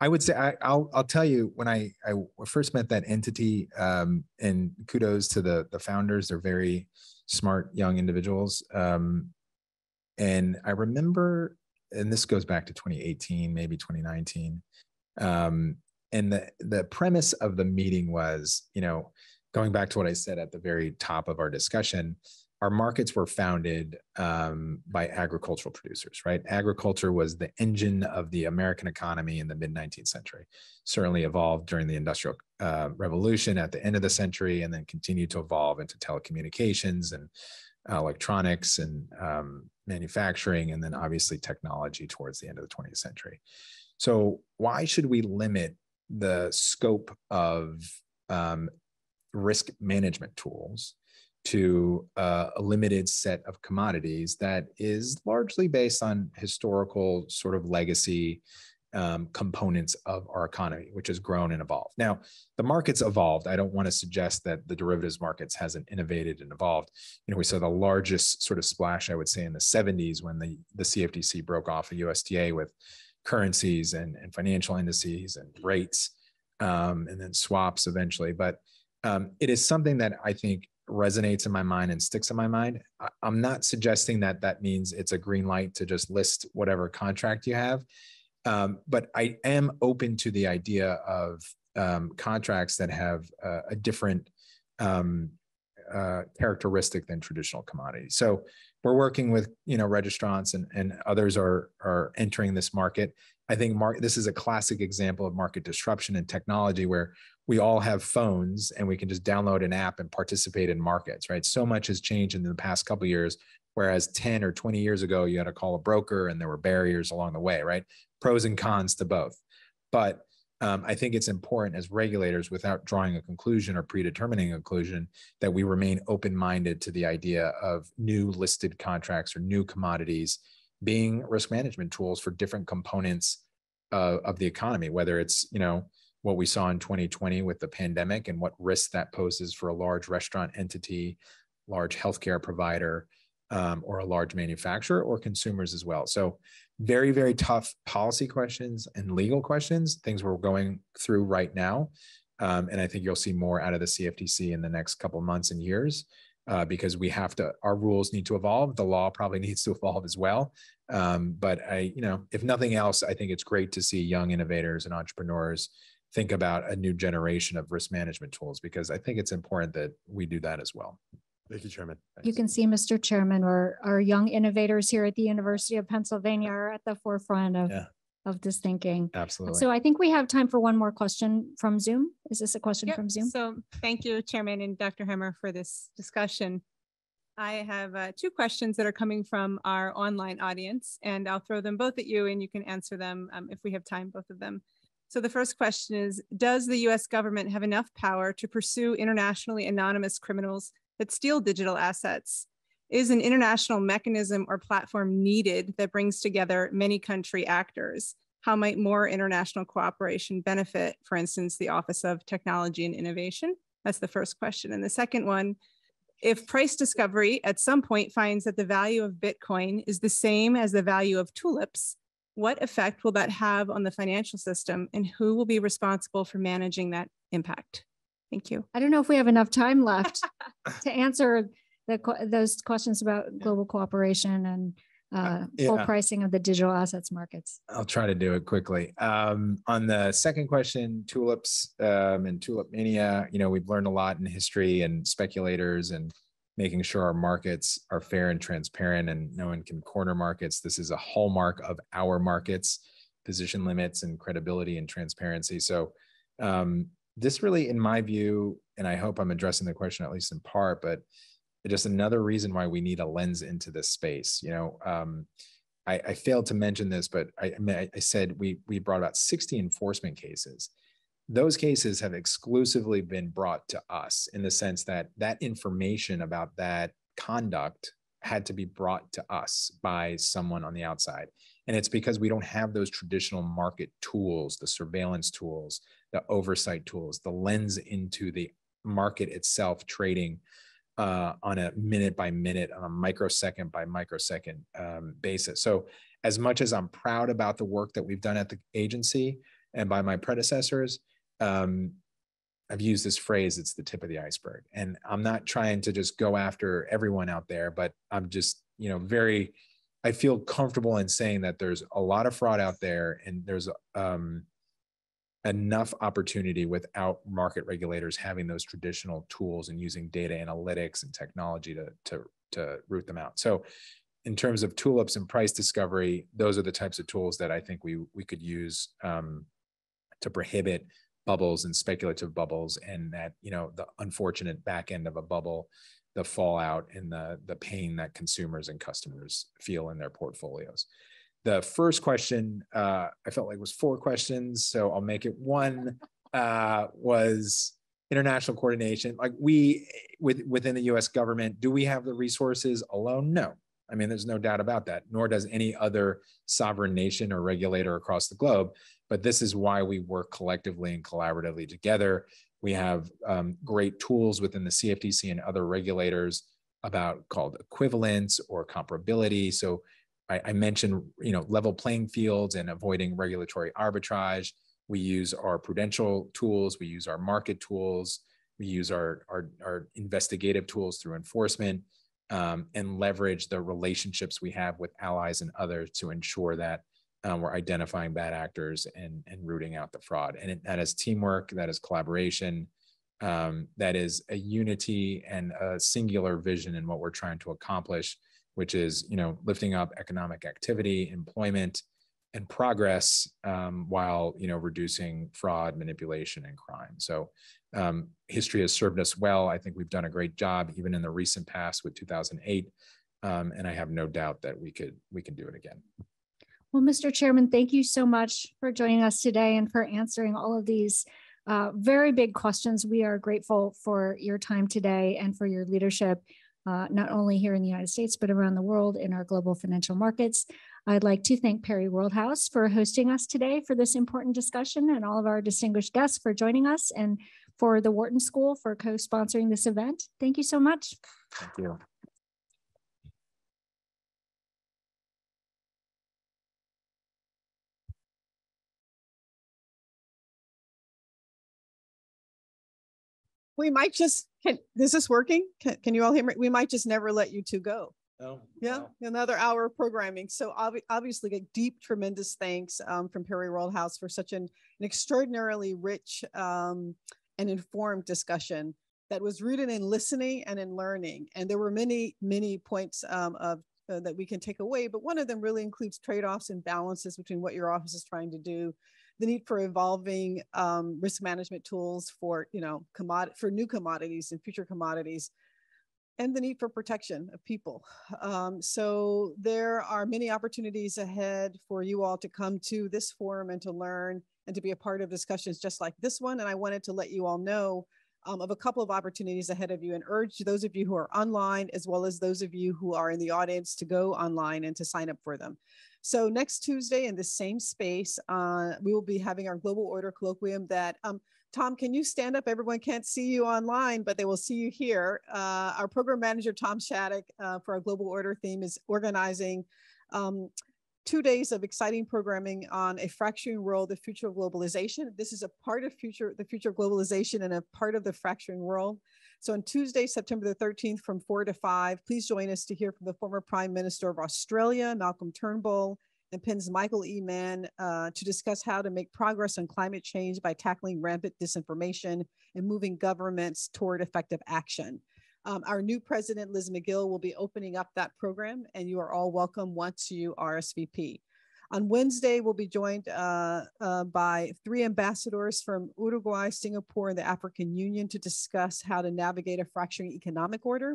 I would say I, will I'll tell you when I I first met that entity, um, and kudos to the the founders. They're very smart young individuals, um, and I remember, and this goes back to 2018, maybe 2019. Um, and the the premise of the meeting was, you know, going back to what I said at the very top of our discussion, our markets were founded um, by agricultural producers, right? Agriculture was the engine of the American economy in the mid 19th century. Certainly evolved during the Industrial uh, Revolution at the end of the century, and then continued to evolve into telecommunications and electronics and um, manufacturing, and then obviously technology towards the end of the 20th century. So, why should we limit the scope of um, risk management tools to uh, a limited set of commodities that is largely based on historical sort of legacy um, components of our economy, which has grown and evolved. Now, the market's evolved. I don't want to suggest that the derivatives markets hasn't innovated and evolved. You know, we saw the largest sort of splash, I would say, in the 70s when the, the CFTC broke off a USDA with currencies and, and financial indices and rates, um, and then swaps eventually. But um, it is something that I think resonates in my mind and sticks in my mind. I, I'm not suggesting that that means it's a green light to just list whatever contract you have. Um, but I am open to the idea of um, contracts that have uh, a different um, uh, characteristic than traditional commodities. So we're working with you know registrants and, and others are are entering this market. I think mark, this is a classic example of market disruption in technology where we all have phones and we can just download an app and participate in markets, right? So much has changed in the past couple years. Whereas 10 or 20 years ago, you had to call a broker and there were barriers along the way, right? Pros and cons to both. But um, I think it's important as regulators, without drawing a conclusion or predetermining a conclusion, that we remain open minded to the idea of new listed contracts or new commodities being risk management tools for different components uh, of the economy, whether it's, you know, what we saw in 2020 with the pandemic and what risk that poses for a large restaurant entity, large healthcare provider, um, or a large manufacturer or consumers as well. So, very, very tough policy questions and legal questions, things we're going through right now. Um, and I think you'll see more out of the CFTC in the next couple months and years. Uh, because we have to, our rules need to evolve. The law probably needs to evolve as well. Um, but I, you know, if nothing else, I think it's great to see young innovators and entrepreneurs think about a new generation of risk management tools because I think it's important that we do that as well. Thank you, Chairman. You can see, Mr. Chairman, our, our young innovators here at the University of Pennsylvania are at the forefront of, Yeah. of this thinking. Absolutely. So I think we have time for one more question from Zoom. Is this a question Yep, from Zoom? So thank you, Chairman and Dr. Hammer for this discussion. I have uh, two questions that are coming from our online audience, and I'll throw them both at you and you can answer them um, if we have time, both of them. So the first question is, does the US government have enough power to pursue internationally anonymous criminals that steal digital assets? Is an international mechanism or platform needed that brings together many country actors? How might more international cooperation benefit, for instance, the Office of Technology and Innovation? That's the first question. And the second one, if price discovery at some point finds that the value of Bitcoin is the same as the value of tulips, what effect will that have on the financial system and who will be responsible for managing that impact? Thank you. I don't know if we have enough time left to answer the, those questions about global cooperation and uh, full yeah. pricing of the digital assets markets. I'll try to do it quickly. Um, on the second question, tulips um, and tulip mania, you know, we've learned a lot in history and speculators and making sure our markets are fair and transparent and no one can corner markets. This is a hallmark of our markets, position limits and credibility and transparency. So um, this really, in my view, and I hope I'm addressing the question at least in part, but just another reason why we need a lens into this space. You know, um, I, I failed to mention this, but I, mean, I said we we brought about 60 enforcement cases. Those cases have exclusively been brought to us in the sense that that information about that conduct had to be brought to us by someone on the outside. And it's because we don't have those traditional market tools, the surveillance tools, the oversight tools, the lens into the market itself trading uh, on a minute by minute, on a microsecond by microsecond um, basis. So, as much as I'm proud about the work that we've done at the agency and by my predecessors, um, I've used this phrase, it's the tip of the iceberg. And I'm not trying to just go after everyone out there, but I'm just, you know, very, I feel comfortable in saying that there's a lot of fraud out there and there's um, enough opportunity without market regulators having those traditional tools and using data analytics and technology to, to, to root them out. So in terms of tulips and price discovery, those are the types of tools that I think we, we could use um, to prohibit bubbles and speculative bubbles and that, you know, the unfortunate back end of a bubble, the fallout and the, the pain that consumers and customers feel in their portfolios. The first question, uh, I felt like was four questions, so I'll make it one, uh, was international coordination. Like we, with, within the US government, do we have the resources alone? No. I mean, there's no doubt about that, nor does any other sovereign nation or regulator across the globe. But this is why we work collectively and collaboratively together. We have um, great tools within the CFTC and other regulators about called equivalence or comparability. So I, mentioned, you know, level playing fields and avoiding regulatory arbitrage. We use our prudential tools. We use our market tools. We use our, our, our investigative tools through enforcement um, and leverage the relationships we have with allies and others to ensure that um, we're identifying bad actors and, and rooting out the fraud. And it, that is teamwork, that is collaboration, um, that is a unity and a singular vision in what we're trying to accomplish, which is, you know, lifting up economic activity, employment, and progress um, while, you know, reducing fraud, manipulation, and crime. So um, history has served us well. I think we've done a great job, even in the recent past with 2008. Um, and I have no doubt that we could we can do it again. Well, Mr. Chairman, thank you so much for joining us today and for answering all of these uh, very big questions. We are grateful for your time today and for your leadership, uh, not only here in the United States, but around the world in our global financial markets. I'd like to thank Perry World House for hosting us today for this important discussion and all of our distinguished guests for joining us and for the Wharton School for co-sponsoring this event. Thank you so much. Thank you. We might just, can, is this working? Can, can you all hear me? We might just never let you two go. Oh, Yeah, another hour of programming. So obvi- obviously, a deep, tremendous thanks um, from Perry World House for such an, an extraordinarily rich um, and informed discussion that was rooted in listening and in learning. And there were many, many points um, of uh, that we can take away, but one of them really includes trade-offs and balances between what your office is trying to do, the need for evolving um, risk management tools for you know commodity for new commodities and future commodities and the need for protection of people. Um, so there are many opportunities ahead for you all to come to this forum and to learn and to be a part of discussions just like this one. And I wanted to let you all know um, of a couple of opportunities ahead of you and urge those of you who are online as well as those of you who are in the audience to go online and to sign up for them. So next Tuesday in the same space, uh, we will be having our Global Order Colloquium that um, Tom, can you stand up? Everyone can't see you online, but they will see you here. Uh, our program manager, Tom Shattuck, uh, for our Global Order theme is organizing um, two days of exciting programming on a fracturing world, the future of globalization. This is a part of future, the future of globalization and a part of the fracturing world. So on Tuesday, September the 13th from four to five, please join us to hear from the former Prime Minister of Australia, Malcolm Turnbull, and Penn's Michael E. Mann uh, to discuss how to make progress on climate change by tackling rampant disinformation and moving governments toward effective action. Um, our new president, Liz Magill, will be opening up that program, and you are all welcome once you RSVP. On Wednesday, we'll be joined uh, uh, by three ambassadors from Uruguay, Singapore, and the African Union to discuss how to navigate a fracturing economic order.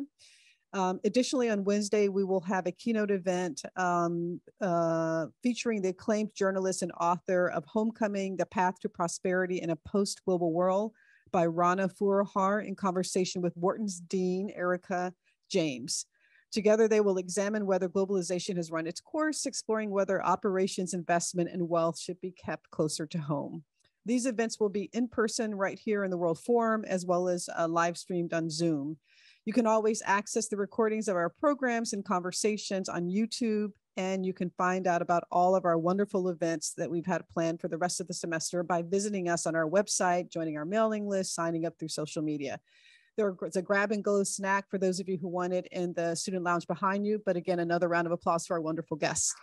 Um, additionally, on Wednesday, we will have a keynote event um, uh, featuring the acclaimed journalist and author of Homecoming, The Path to Prosperity in a Post-Global World by Rana Foroohar in conversation with Wharton's Dean, Erika James. Together, they will examine whether globalization has run its course, exploring whether operations, investment, and wealth should be kept closer to home. These events will be in person right here in the World Forum, as well as uh, live streamed on Zoom. You can always access the recordings of our programs and conversations on YouTube, and you can find out about all of our wonderful events that we've had planned for the rest of the semester by visiting us on our website, joining our mailing list, signing up through social media. There's a grab and go snack for those of you who want it in the student lounge behind you. But again, another round of applause for our wonderful guests.